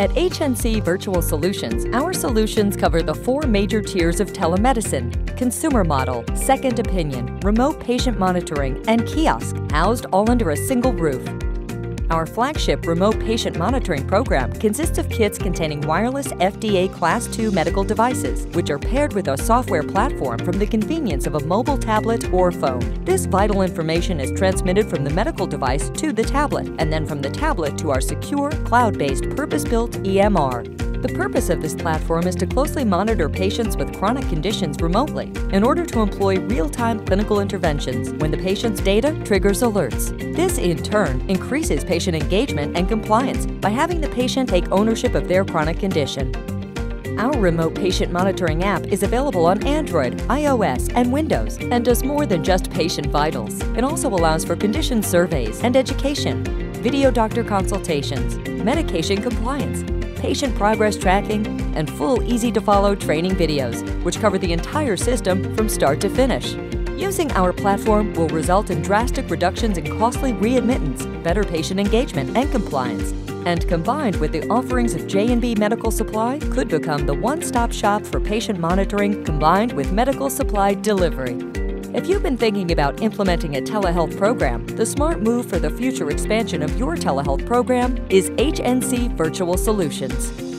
At HNC Virtual Solutions, our solutions cover the four major tiers of telemedicine consumer model, second opinion, remote patient monitoring, and kiosk, housed all under a single roof. Our flagship remote patient monitoring program consists of kits containing wireless FDA Class II medical devices, which are paired with a software platform from the convenience of a mobile tablet or phone. This vital information is transmitted from the medical device to the tablet, and then from the tablet to our secure, cloud-based, purpose-built EMR. The purpose of this platform is to closely monitor patients with chronic conditions remotely in order to employ real-time clinical interventions when the patient's data triggers alerts. This, in turn, increases patient engagement and compliance by having the patient take ownership of their chronic condition. Our remote patient monitoring app is available on Android, iOS, and Windows and does more than just patient vitals. It also allows for condition surveys and education, video doctor consultations, medication compliance, patient progress tracking, and full easy-to-follow training videos, which cover the entire system from start to finish. Using our platform will result in drastic reductions in costly readmittance, better patient engagement and compliance, and combined with the offerings of J&B Medical Supply could become the one-stop shop for patient monitoring combined with medical supply delivery. If you've been thinking about implementing a telehealth program, the smart move for the future expansion of your telehealth program is HNC Virtual Solutions.